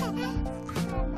妈妈。